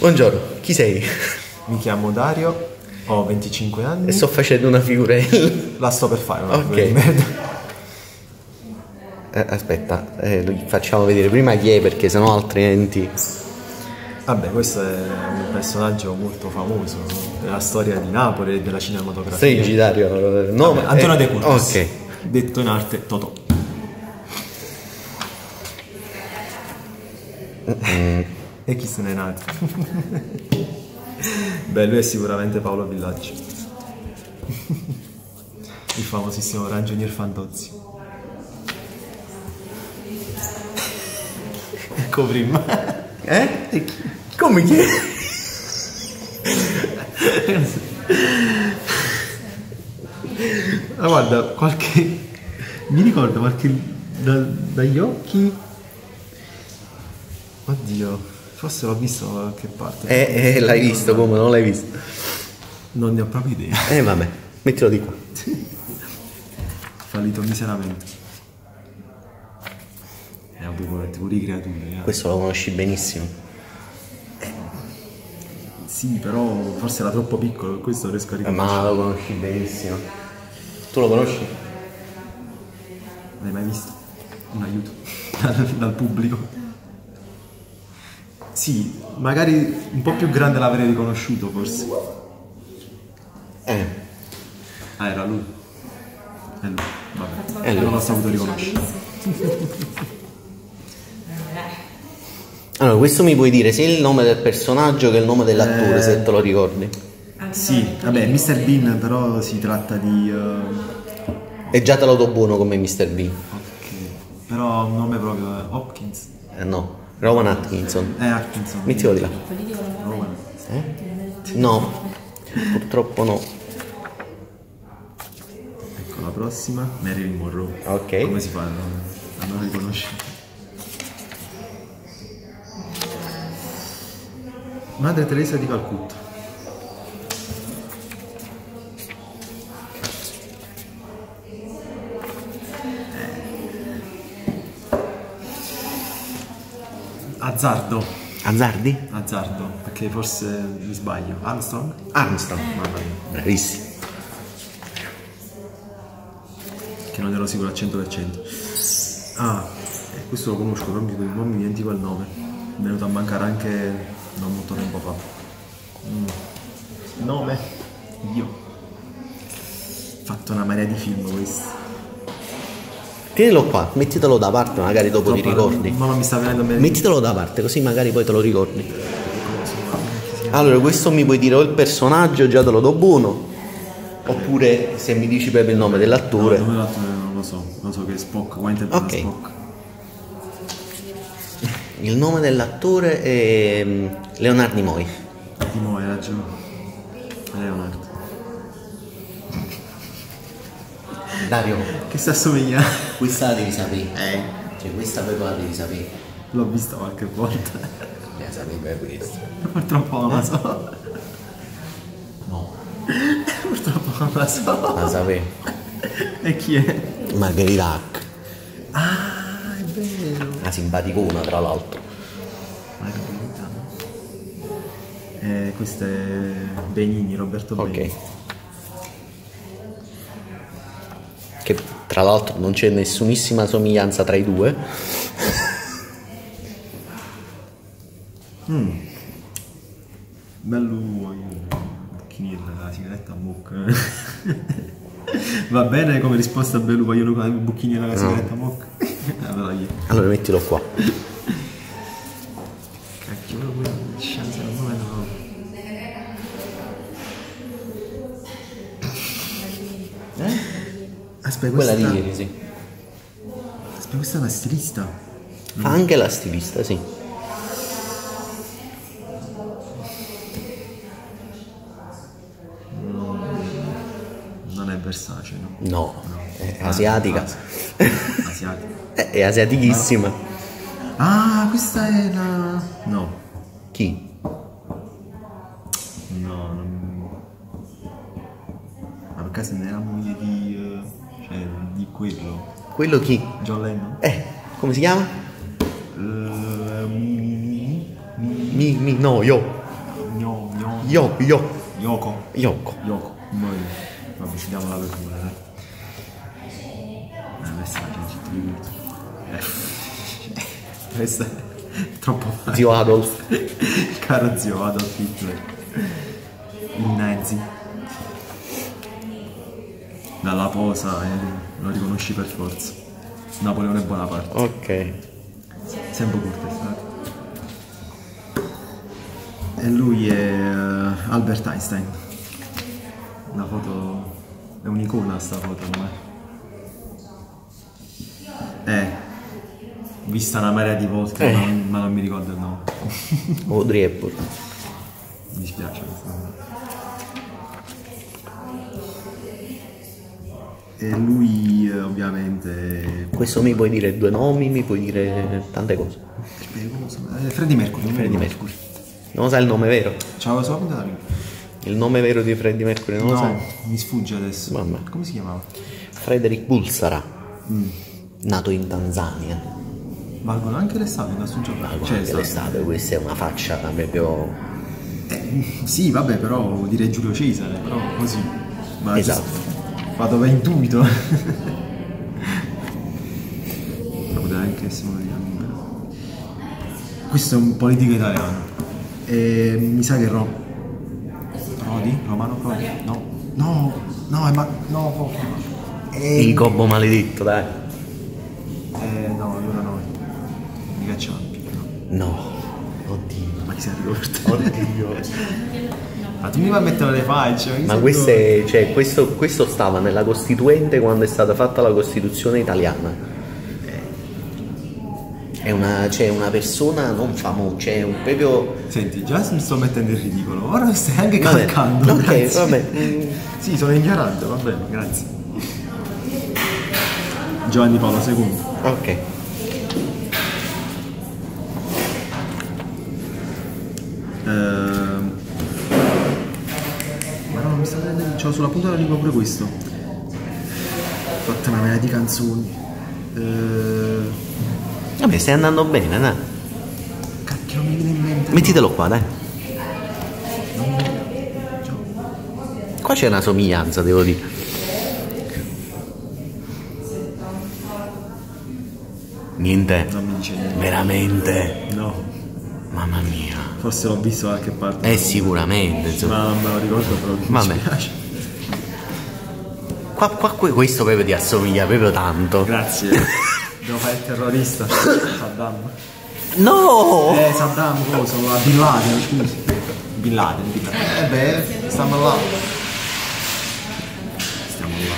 Buongiorno, chi sei? Mi chiamo Dario, ho 25 anni E sto facendo una figurella. la sto per fare una Ok. figura. Eh, aspetta, eh, facciamo vedere prima chi è perché sennò altrimenti... Vabbè, questo è un personaggio molto famoso della storia di Napoli e della cinematografia. Stringi Dario. No, Vabbè, Antonio De Curtis. Ok. Detto in arte Totò. E chi se n'è nato? Beh, lui è sicuramente Paolo Villaggio. Il famosissimo ragionier Fantozzi. Ecco prima. Eh? E chi- Come chi? Ah, guarda, qualche. Mi ricordo qualche. da- dagli occhi. Oddio, forse l'ho visto da qualche parte. Eh, eh, l'hai visto come non l'hai visto? Non ne ho proprio idea. Eh vabbè, mettilo di qua. Fallito miseramente. È un po' pure i creature. eh. Questo lo conosci benissimo. Sì, però forse era troppo piccolo, per questo non riesco a Eh, riconoscere. Ma lo conosci benissimo. Tu lo conosci? L'hai mai visto? Un aiuto dal, dal pubblico. Sì, magari un po' più grande l'avrei riconosciuto forse. Eh. Ah, era lui. È lui, vabbè. È lui. Non l'ho saputo riconoscere. Allora, questo mi puoi dire sia il nome del personaggio che il nome dell'attore, Eh. se te lo ricordi. Sì, vabbè, Mr. Bean però si tratta di... eh, E già te lo do buono come Mr. Bean. ok, però un nome proprio... eh, Hopkins. Eh, no, Rowan Atkinson. Eh, Atkinson. Mettilo di là. Rowan. Eh? No, purtroppo no. Ecco, la prossima. Marilyn Monroe. Ok. Come si fa a non, a non riconoscere? Madre Teresa di Calcutta. Azzardo, Azzardi? azzardo, perché forse mi sbaglio. Armstrong? Armstrong. Mamma mia, Bravissimo. che non ero sicuro al 100%. Ah, eh, questo lo conosco, però mi, non mi dimentico il nome. Mi è venuto a mancare anche non molto tempo fa. Mm. Nome? Io. Fatto una marea di film questo. Tienilo qua, mettitelo da parte, magari dopo ti ricordi. Ma non mi sta venendo bene. Mettitelo da parte, così magari poi te lo ricordi. Allora, questo mi puoi dire o il personaggio, già te lo do buono. Oppure se mi dici proprio il nome No, dell'attore. il nome dell'attore non lo so. Non so che è Spock. Qua interpreta Ok. Spock. Il nome dell'attore è mm, Leonard Nimoy. Hai ragione. Leonard. Dario, Che si assomiglia? questa la devi sapere. Eh. Cioè, questa proprio la devi sapere. L'ho vista qualche volta. La sapevi per questo. Purtroppo non la so. No. Purtroppo non la so. La sapevi. E chi è? Margherita Hack. Ah, è vero. Una simpaticona, tra l'altro. Margherita. Eh, questo è Benigni, Roberto Ok. Che tra l'altro non c'è nessunissima somiglianza tra i due. Bello Bucchinilla, la sigaretta a bocca. Va bene come risposta a Bellu vogliono con la la sigaretta a bocca? Allora mettilo qua. Cacchio, quello scienza non me lo Aspetta, Quella di ieri, sì. Aspetta, questa è una stilista. Fa anche la stilista, sì. Non è Versace, no? No, è asiatica. Asiatica. È, è asiatichissima. Ah, questa è la... No. Chi? Quello. Chi? John Lennon? Eh, come si chiama? Eh, mi- mi- Mi, mi, no, io. Yoko, Yoko, Yoko. Yoko. Yoko. Noi vabbè, ci diamo la lettura, dai. Eh, questa è. Eh. Questa è troppo facile. Zio Adolf. Caro zio Adolf Hitler. Il nazi. Dalla posa eh, lo riconosci per forza. Napoleone Bonaparte. Ok. Sempre cortese. E lui è eh, Albert Einstein. La foto è un'icona sta foto, è? Eh. Vista una marea di volte, Eh. ma, non, ma non mi ricordo il nome. Audrey Hepburn. Mi dispiace questa cosa. E lui eh, ovviamente... Questo mi puoi dire due nomi, mi puoi dire tante cose. Eh, Freddie Mercury. Freddie Mercury. Non lo sai il nome vero? Ciao, solo punta la lingua. Il nome vero di Freddie Mercury non lo No, sai? mi sfugge adesso. Vabbè. Come si chiamava? Frederick Bulsara. Nato in Tanzania. Valgono anche l'estate da sul gioco. Ma Cioè, sta- l'estate, questa è una faccia proprio... eh, sì, vabbè, però direi Giulio Cesare, però così. Ma Esatto. giusto- Vado per intuito. Poteva anche essere uno di anni. però. Questo è un politico italiano. E mi sa che Ro... Prodi? Romano Prodi? No. No, no, è ma... No, eh, Il gobbo maledetto, dai. eh, no, allora no. Mica Ciampi, no. No. Oddio. Ma chi se la ricorda? Oddio. Ma tu mi vai a mettere le facce. Ma è, cioè, questo, questo stava nella Costituente quando è stata fatta la Costituzione italiana. È una, cioè, una persona non famosa, cioè un proprio... Senti, già mi sto mettendo in ridicolo, ora stai anche Vabbè, calcando. ok, grazie. vabbè. Sì, sono ignorante, va bene, grazie. Giovanni Paolo II. Ok. C'ho sulla punta della lingua pure questo. Fatta una marea di canzoni. Ehm... Vabbè, stai andando bene, dai. Cacchio, non mi viene in mente. Mettitelo qua, dai. Qua c'è una somiglianza, devo dire. Niente. Non mi dice niente. Veramente. No, Mamma mia. forse l'ho visto da qualche parte. Eh sicuramente, insomma. Ma non me lo ricordo però. Mi Vabbè. Qua, qua que- questo proprio ti assomiglia proprio tanto. Grazie. Devo fare il terrorista. Saddam. No! Eh, Saddam, cosa? La Bin Laden, scusi. Bin Laden, Bin Laden. Eh beh, stiamo là. Stiamo là.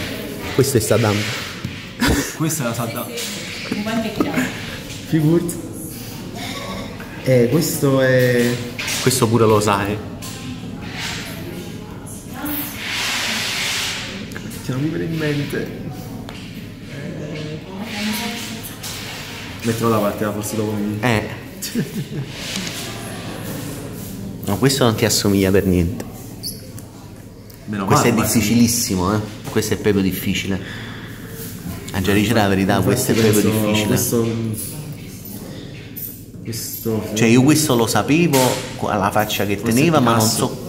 Questo è Saddam. Questa è la Saddam. Figurati. Eh, questo è... Questo pure lo sai. Non mi viene in mente. Metterò da parte, forse dopo mi... Eh. No, questo non ti assomiglia per niente. Meno Questo è male, ma- difficilissimo, eh. Questo è proprio difficile. A già dice la verità, questo è proprio Questo- difficile. Questo... Questo... Cioè io questo lo sapevo con la faccia che teneva, ma non so.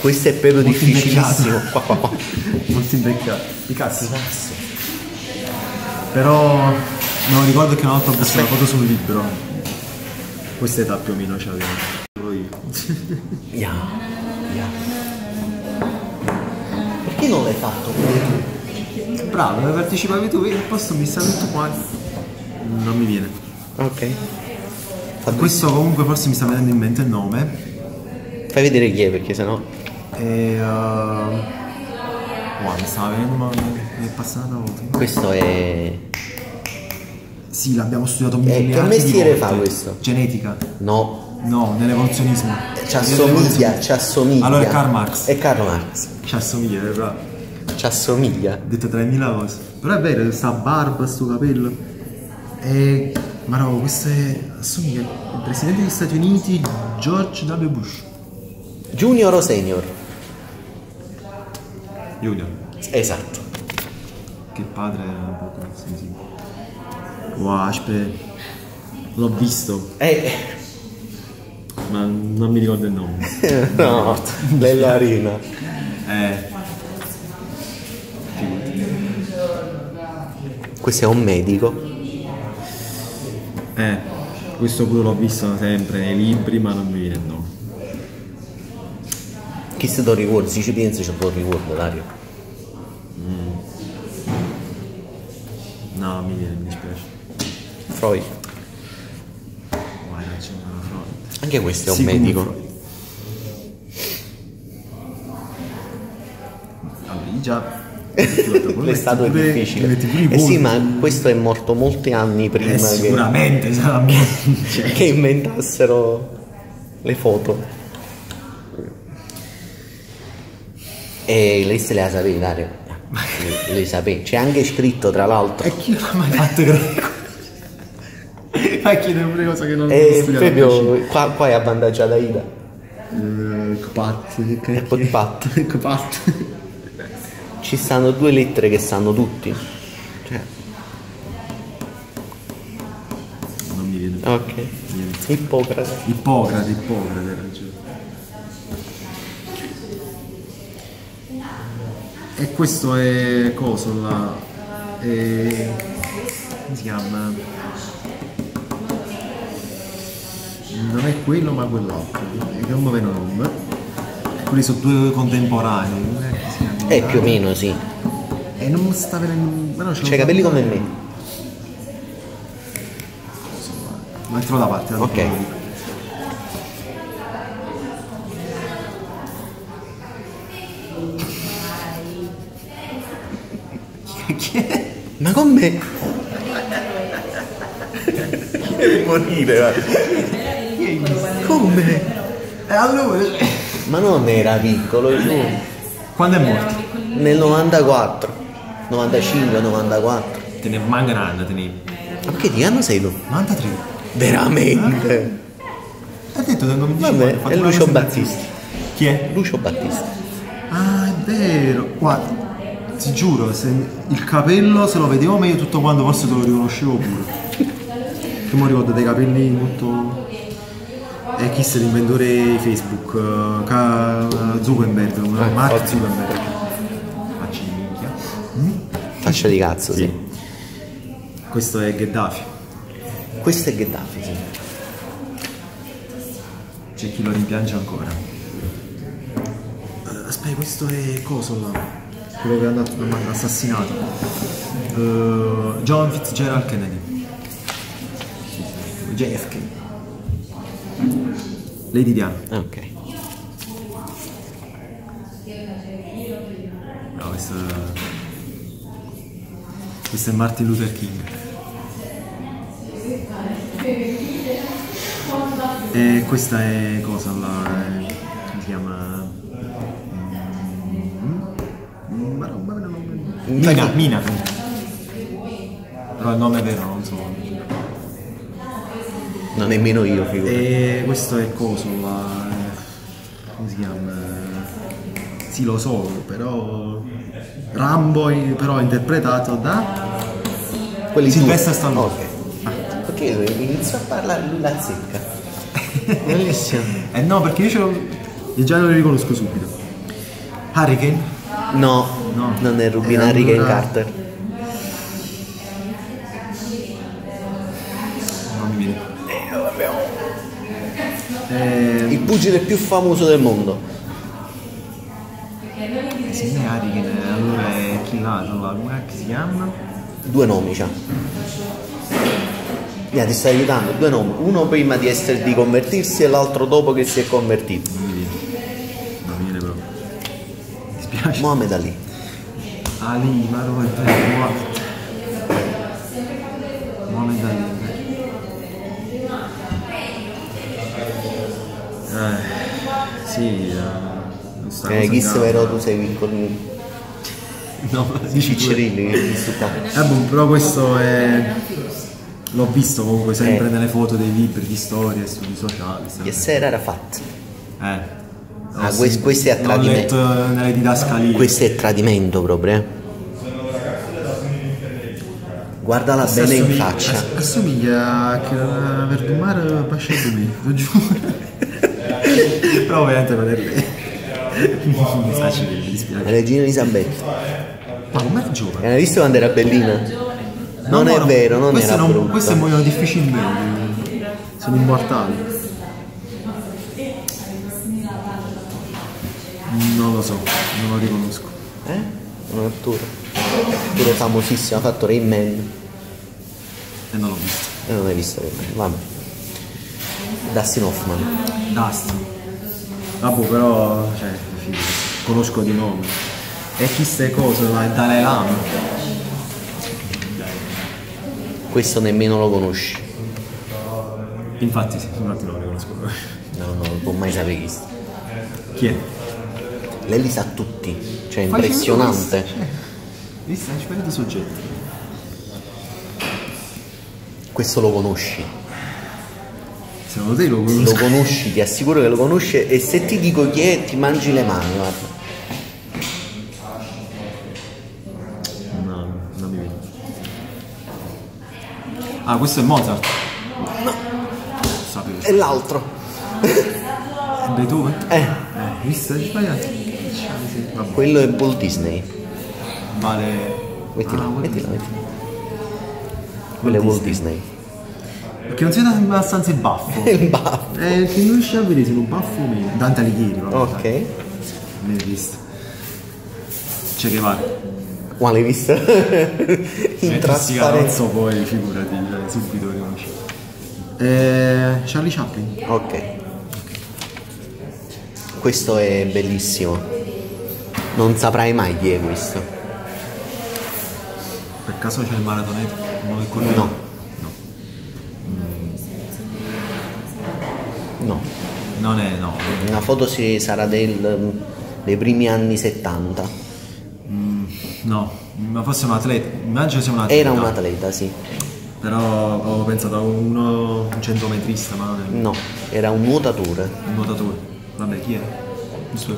Questo è proprio Molto difficilissimo. Qua, qua, qua. Molto invecchiato. Picasso. Però non ricordo che una volta ho visto una foto su un libro. Questa età più o meno ce l'avevo. Solo io. Yeah. Yeah. Perché non l'hai fatto pure tu? Bravo, dove partecipavi tu, al posto mi sta tutto qua. Non mi viene. Ok. Questo comunque forse mi sta venendo in mente il nome. Fai vedere chi è perché sennò. E... Uh... Wow, mi stava venendo ma mi è passata una volta. Questo è. Sì, l'abbiamo studiato Eh, che miliardi di mestiere fa questo? Genetica. No. No, nell'evoluzionismo. Ci assomiglia, ci assomiglia. Allora è Karl Marx. È Karl Marx. Ci assomiglia, è bravo. Ci assomiglia. Ho detto 3000 cose. Però è vero, sta barba, sto capello. E... Ma no, questo è... assomiglia al presidente degli Stati Uniti George W. Bush. Junior o senior? Junior. Esatto. Che padre era un po' sì, sì. Wow, aspetta. L'ho visto. Eh, ma non mi ricordo il nome. no, dell'arena. Eh. Questo è un medico. Eh, questo pure l'ho visto sempre nei libri, ma non mi viene il nome. Chi se lo ricorda? Se ci pensi c'è un ricordo, Dario. No, mi mi dispiace. Freud. Vai, ragione, Freud. Anche questo è un Sicuro medico. Freud. Allora, già... È stato difficile. Eh sì, ma questo è morto molti anni prima Eh, che, sicuramente sarà cioè, che inventassero le foto. E lei se le sapevi, Dario? Le, le sapevi. C'è anche scritto, tra l'altro. E chi non ha mai fatto greco? Ma chiede pure cosa che non E studiato a proprio qua, qua è avvantaggiata Ida. Eh, Kpat, E poi pat. Kpat. Ci stanno due lettere che sanno tutti. Cioè, Non mi viene. ok. Ippocrate. Ippocrate, Ippocrate, ragione. E questo è coso là. È... come si chiama? Non è quello ma quell'altro. Che non mi nome. Quelli sono due contemporanei. è? Eh, più o meno, sì. E non mi sta venendo. ma no, i capelli come me. Mettilo da parte. Ok. lo Chi è? Ma con me? Devi morire, guarda. Come? E allora? Ma non era piccolo, su. Quando è morto? Nel 94, 95, 94. Te ne manca un anno, te ne. Ma che di anno sei tu? 93. Veramente? Ha detto che non mi dice Vabbè, è Lucio Battisti. Chi è? Lucio Battisti. Ah, è vero. Guarda, ti giuro, se il capello se lo vedevo meglio tutto quanto forse te lo riconoscevo pure. Che mi ricordo dei capelli molto. E chi se l'inventore di Facebook? eh, Ca- Zuckerberg, Mark ottimo. Zuckerberg. Facci di minchia. Faccia di cazzo, sì. Questo è Gheddafi. Questo è Gheddafi, sì. C'è chi lo rimpiange ancora. Eh, aspetta, questo è coso là. Quello che è andato assassinato. Eh, John Fitzgerald Kennedy. JFK. Lady Diana. Ah, ok. No, questo Questo è Martin Luther King. E questa è cosa là? Mina, Mina. Però il nome è vero, non so. No, nemmeno io, figurati. E questo è coso là. eh, Come si chiama? Sì, lo so, però. Rambo, però interpretato da. Quelli Silvestre Stallone. Ok. Perché inizio a parlare lui la zecca. Bellissimo. Eh no, perché io ce l'ho. Io già lo riconosco subito. Hurricane? No, No. non è Rubin E Harry Kane allora- Carter. Non mi viene. Eh, Il pugile più famoso del mondo. non è Hurricane, allora è chi là, come si chiama? Due nomi c'ha. Via, ti stai aiutando, due nomi. Uno prima di, essere, di convertirsi e l'altro dopo che si è convertito. Non mi viene. Non mi viene proprio. Mi spiace. Mohamed Ali. Ali, ma dove è? Mohamed. Mohamed Ali. Eh, sì, eh, Eh, cosa chi grave. vero tu sei con No, ma i ciccerilli che hai visto qua. Eh, boh, però questo è... L'ho visto comunque sempre Eh. nelle foto dei libri di storia e sui sociali. sempre. Yasser Arafat. Eh. Ah, Ho questo- è a tradimento. letto nelle didascalie. Questo è tradimento proprio, eh. Guardala Si bene in faccia. ass- Assomiglia a Verdumar Pasce di me, lo giuro. Però ovviamente non è lei. Mi dispiace. La regina Elisabetta. Ma com'è giovane? Hai visto quando era bellina? Non No, è no, vero, non era non- brutta. Queste muoiono difficilmente. Sono immortali. Non lo so, non lo riconosco. Eh? Un attore. Pure famosissimo, ha fatto Rain Man. E non l'ho visto. E non hai visto Man, vabbè. Dustin Hoffman. Dust. Vabbè, però, cioè, figurati, conosco di nome. E chi ste cose, ma è Dalai Lama. Questo nemmeno lo conosci. Infatti sì, infatti non lo riconosco. No, no, non può mai sapere chi sta. Chi è? Lei li sa tutti. Cioè, impressionante. Visto? Ci vedete soggetti. Questo lo conosci. Secondo te lo Lo conosco? conosci, ti assicuro che lo conosci e se ti dico chi è ti mangi le mani, guarda. No, non mi viene. Ah, questo è Mozart? No. Sapevo. E l'altro. Beethoven? Eh, Eh, visto? Hai sbagliato. Quello è Walt Disney. Vale. Mettila, Ah, mettila, mettila. Quello è Walt Disney. Perché non si vede abbastanza il baffo. Il baffo. Eh, che non riesce a vedere se un baffo o meno. Dante Alighieri, vabbè. Ok. Me l'hai visto. C'è che vale. Ma l'hai visto? In trasparenza. poi, figurati, cioè, subito riconosci. Eh, Charlie Chaplin. Ok. Questo è bellissimo. Non saprai mai chi è questo. Per caso c'è il maratoneta? No, il corriere? No. No. Non è, no. Una foto si- sarà del, dei primi anni 70. No, ma forse un atleta. Immagino sia un atleta. Era un atleta, sì. Però avevo pensato a uno, un centometrista, ma non è No, era un nuotatore. un nuotatore. Vabbè, chi è?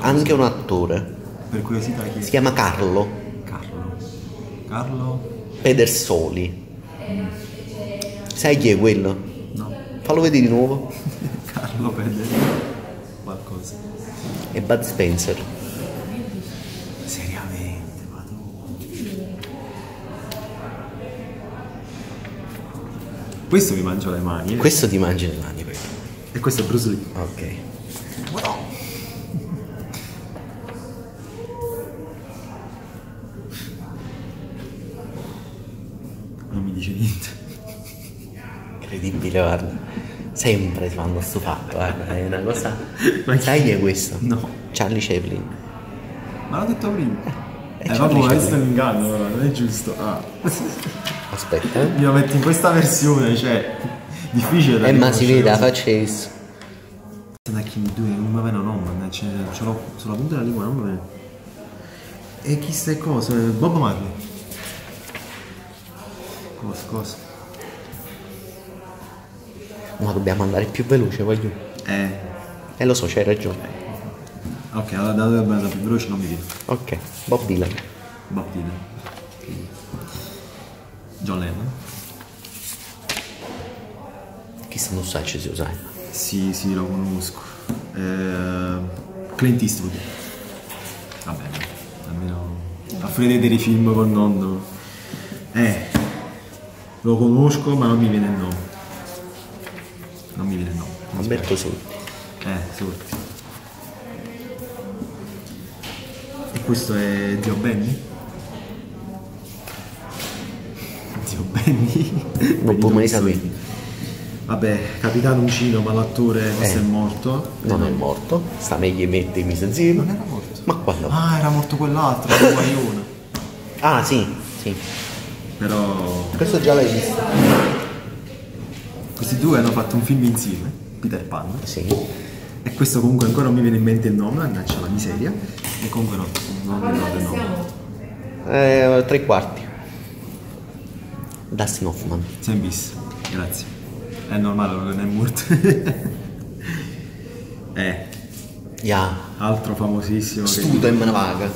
Anche un attore. Per curiosità chi è? Si chiama Carlo Carlo. Carlo? Pedersoli. Sai chi è quello? No. Fallo vedere di nuovo. Carlo Pelle. Qualcosa. È Bud Spencer. Seriamente, madonna. Questo mi mangio le mani, eh. Questo ti mangi le mani quello. E questo è Bruce Lee. Ok. Non mi dice niente. Incredibile, guarda. Sempre si fanno sto fatto, guarda. È una cosa. Ma Sai chi è questo? No. Charlie Chaplin. Ma l'ho detto prima. è Eh, Charlie vabbè, questo è un inganno, però, non è giusto. Ah. Aspetta, eh. Mi lo metti in questa versione, cioè. Difficile da Eh, ma si vede la così. faccia di esso. Da mi due, non mi un nome, mannaggia, ce l'ho sulla punta della lingua, non mi viene. E chi sta cosa? Bob Marley. Cosa, cosa? Ma dobbiamo andare più veloce, voglio. Eh. Eh lo so, c'hai ragione. Ok, allora dato che dobbiamo andare più veloce non mi viene. Ok, Bob Dylan. Bob Dylan. John Lennon. Chi se non sa ci si usa. Sì, sì, lo conosco. Eh, Clint Eastwood. Vabbè, almeno a vedere i film con nonno. Eh, lo conosco ma non mi viene il nome. Non mi viene il nome. Alberto spiace. Eh, sorti. E questo è Dio Benny? Dio Benny? Non può mai sapere. Vabbè, Capitano Uncino, ma l'attore Eh. è morto. Non è morto. Sta meglio metti mi insieme. Non era morto. Ma quando? Ah, era morto quell'altro, il guaglione. Ah, sì, sì. Però Questo già l'hai visto. Questi due hanno fatto un film insieme, Peter Pan. Sì. E questo comunque ancora non mi viene in mente il nome, mannaggia la miseria. E comunque no, non mi ricordo il nome. Eh, tre quarti. Dustin Hoffman. Sam bis, grazie. È normale, non è morto. eh, Ja. altro famosissimo. e me ne vaga.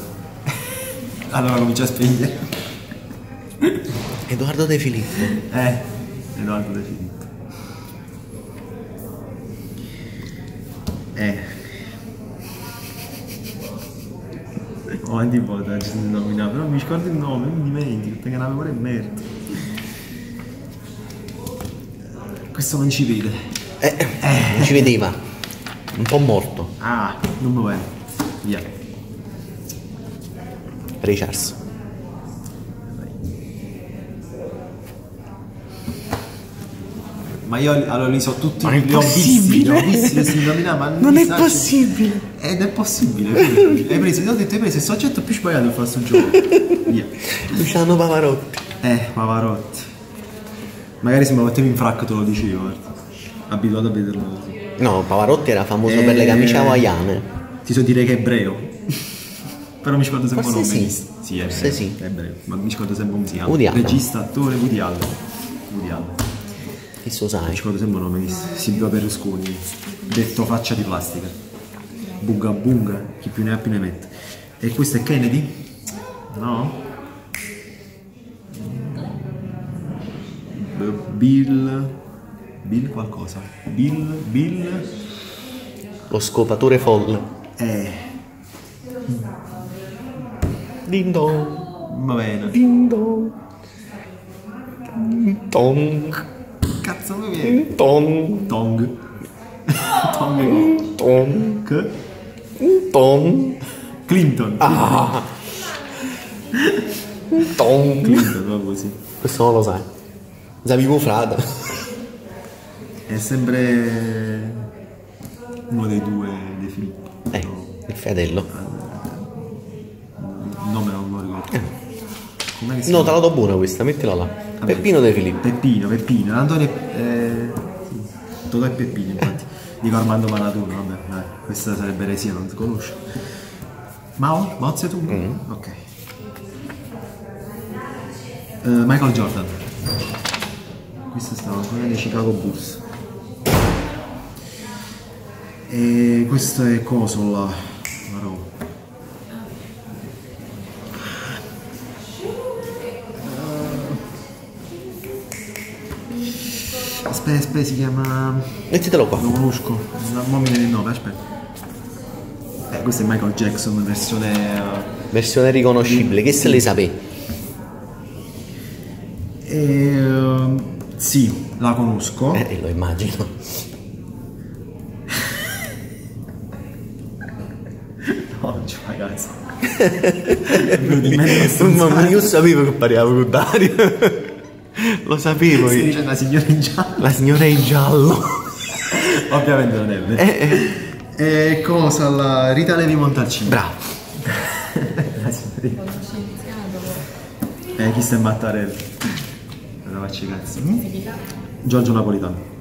Allora comincia a spegnere. Edoardo De Filippo. Eh, Edoardo De Filippo. Eh. Oh, Ho antipoda, ci sono nominato, però mi ricordo il nome, mi dimentico, perché la memoria è merda. Questo non ci vede. Eh, eh. Non ci vedeva. Un po' morto. Ah, non lo bene. Via. Richards. Ma io allora li so tutti, Ma li ho visti, li ho visti questi indovinare, ma Non mi è possibile. Ed è possibile. hai preso, io ho detto, hai preso il soggetto più sbagliato per fare sto gioco. Via. Luciano Pavarotti. Eh, Pavarotti. Magari se lo mettevi in fracco te lo dicevo, guarda. Abituato a vederlo così. No, Pavarotti era famoso Eh, per le camicie hawaiane. Ti so dire che è ebreo. Però mi scordo sempre un nome. sì. Sì, è Forse ebreo. sì. È ebreo. Ma mi scordo sempre si chiama. Regista, attore, Woody Allen. Woody Allen. Chi so sai. scordo sempre il nome di Silvio Berlusconi. Detto faccia di plastica. Bunga bunga, chi più ne ha più ne mette. E questo è Kennedy? No? Bill. Bill qualcosa. Bill. Bill. Lo scopatore folle. Eh. Ding dong. Va bene. Ding dong. Ding dong. Cazzo mi viene. Ding dong. Tong. Tong. Dong. Che? Dong. Clinton. Ah. Dong. Clinton, va così. Questo non lo sai. Zavivo frate. È sempre uno dei due dei Filippo. Eh, il fratello. Il nome non me lo ricordo. Com'è che si No, te la do buona questa, mettila là. Peppino De Filippo. Peppino, Peppino. Antonio eh. Totò e Peppino, infatti. Dico Armando Maratona, vabbè, dai. Questa sarebbe eresia, non si conosce. Mao? Mao Zedong? Mm. Ok. Eh, Michael Jordan. Questo stava ancora nei Chicago Bulls. E questo è coso là. La Aspetta, aspetta, si chiama. Mettitelo qua. Lo conosco, non mi viene il nome, aspetta. Eh, questo è Michael Jackson, versione. eh, Versione riconoscibile, che se le sapete. eh, sì, la conosco. Eh, lo immagino. No, ci di non Ma io sapevo che parliamo con Dario. Lo sapevo io. dice una signora in giallo. La signora in giallo. Ovviamente non è vero. Eh, eh, E cosa? La Rita Levi Montalcini. bravo. La signorina. Eh, chi sta in Mattarella? Allora facci i cazzi. Giorgio Napolitano.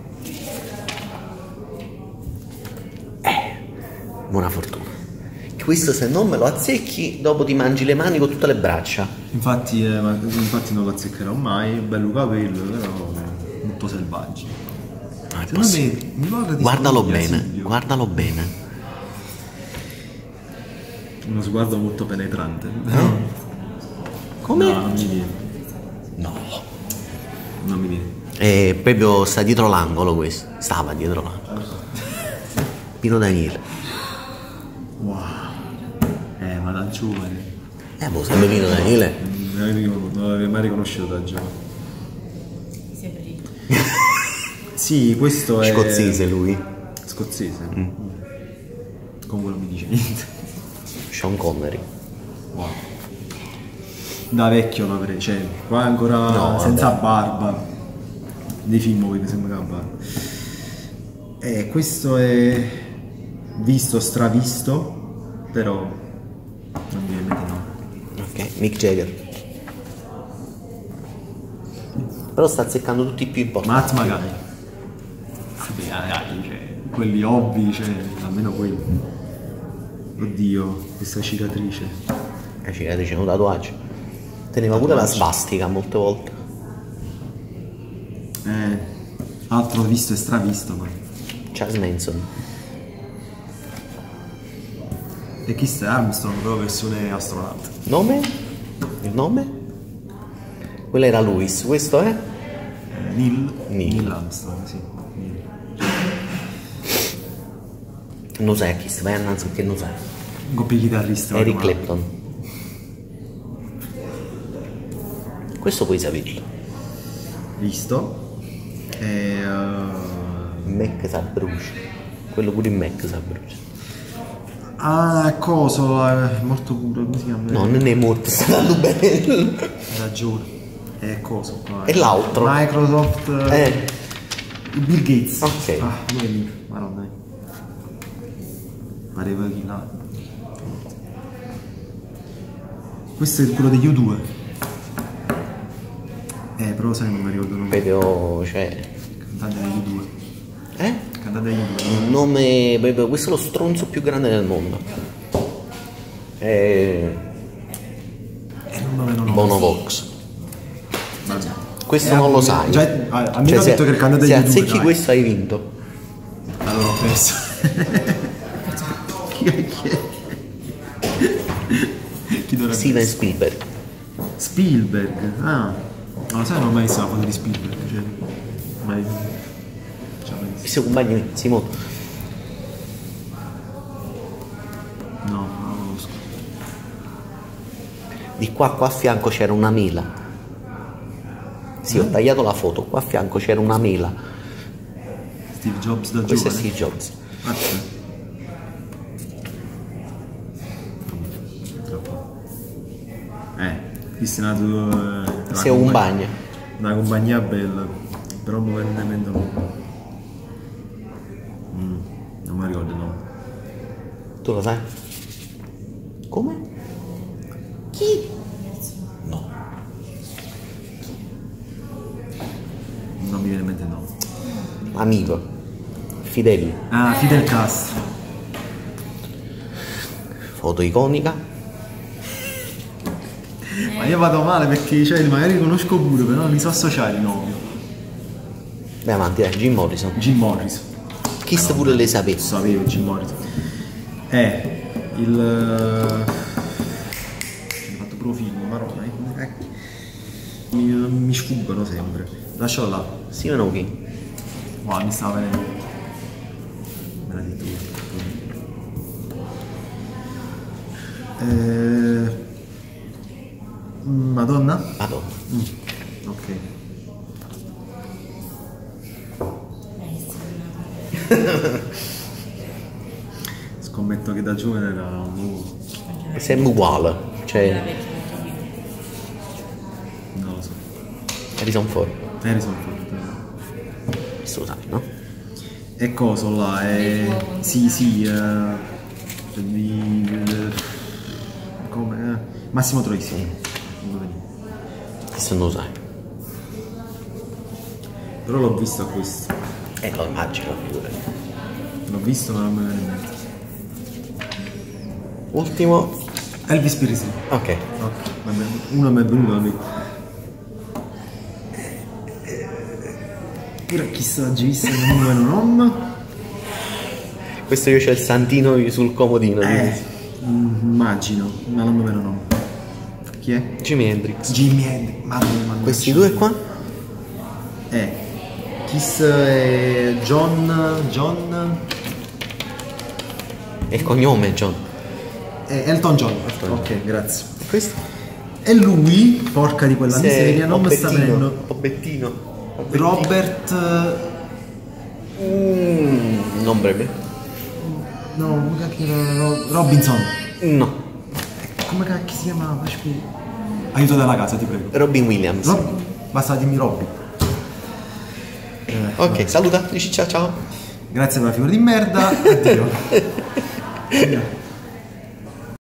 Buona fortuna. Questo se non me lo azzecchi, dopo ti mangi le mani con tutte le braccia. Infatti, eh, infatti non lo azzeccherò mai, bello capello, però molto selvaggio. Possibile. me, Guardalo bene, guardalo bene. Uno sguardo molto penetrante. Come? No, non mi viene. No. Non mi viene. È proprio sta dietro l'angolo questo. Stava dietro l'angolo. Pino Daniele. Wow. Da giovane. Eh, boh, sempre Pino Daniele. Non l'avevi non l'avevi mai riconosciuto da giovane. Sì, questo è... Scozzese lui. Scozzese. Comunque non mi dice niente. Sean Connery. Wow. Da vecchio lo avrei, cioè, qua ancora No, senza barba. Nei film vede sembra che ha barba. Eh, questo è visto, stravisto, però non mi viene in mente no. Ok, Mick Jagger. Però sta azzeccando tutti i più importanti. Matt magari. Vabbè, dai, cioè, quelli ovvi, cioè, almeno quelli. Oddio, questa cicatrice. Eh, cicatrice, un tatuaggio. Teneva pure la svastica molte volte. Eh, altro visto e stravisto, ma. Charles Manson e chi Kiss Armstrong, però versione astronauta. Nome? Il nome? Quello era Louis, questo è? Eh, Neil. Neil. Neil Armstrong, sì. Neil. Non sai chi Kiss, vai innanzi perché non sai. Un coppia chitarrista. Eric Clapton. Questo puoi saperlo. Visto. E, uh... Mac sa brucia. Quello pure in Mac sa brucia. Ah, coso, è molto puro, come si chiama? No, non è morto, sta andando bene. Hai ragione. È coso qua. E l'altro? Microsoft. Eh, Bill Gates. Ok. Ah, dove è lì? Madonna. mia. Pareva chi là. Questo è quello degli U2. Eh, però sai non mi ricordo nome. proprio, cioè... Cantante degli U2. Eh? Cantante degli U2. Un nome... proprio- Questo è lo stronzo più grande del mondo. È... Eh, non nome non ho. Bono Vox. Vabbè. Questo Eh, non lo sai. Già, a, a me Cioè, ha se, detto che il cantante se degli U2. azzecchi dai. questo hai vinto. Allora ho perso. chi è? Chi è? Chi dovrebbe Steven essere? Spielberg. Spielberg. Ah. No, sai non ho mai visto la foto di Spielberg. Cioè, mai. Questo è compagno di Simone. No, non lo conosco. Di qua, qua a fianco c'era una mela. Sì, ho tagliato la foto. Qua a fianco c'era una mela. Steve Jobs da Questo è giovane. Steve Jobs. Ah, sì. Troppo. Eh, destinato eh, Se è un bagno. Una compagnia bella, però momentanamente no. Mm, non mi ricordo il nome. Tu lo sai? Come? Chi? No. Non mi viene in mente nome. Amico. Fidel. Ah, Fidel Castro. Foto iconica. Ma io vado male perché cioè, magari li conosco pure, però non li so associare i nomi. Vai avanti, dai, Jim Morrison. Jim Morrison. Chi sta pure le sapete? Sapevo Jim Morrison. È il. eh, Ho fatto proprio film, maronna. eh. Mi, mi sfuggono sempre. Lascialo là. Stephen Hawking. Wow, mi stava venendo. Me l'ha detto. Eh, Madonna? Madonna. Ok. Che da giovane era un uomo. Sembra uguale. Cioè, Non lo so. Harrison Ford. Harrison Ford. Questo lo sai, no? E cosa là? È... Sì, sì. eh, di... Come? eh, Massimo Troisi. Questo non lo sai. Però l'ho visto a questo. Lo immagino, figurati. L'ho visto ma non me ne viene. Ultimo. Elvis Presley. Ok. Ok, vabbè, uno mi è venuto a me. Pure chissà non me non. Questo io c'ho il santino sul comodino. Eh, mm, immagino, ma non me lo nome. Chi è? Jimi Hendrix. Jimmy Hendrix. Madonna, madonna. Questi due qua? Eh. Kiss è John. John. E il cognome John. È Elton John. Ok, grazie. E questo? E lui, porca di quella miseria, non mi sta venendo. Obettino. Robert. Mm, non breve. No, Robinson. No. Come cacchio si chiamava? Aiuto dalla casa, ti prego. Robin Williams. Rob... Basta dimmi Robby. Ok, saluta, dici ciao ciao. Grazie per la figura di merda. Addio.